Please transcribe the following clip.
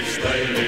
It's daily.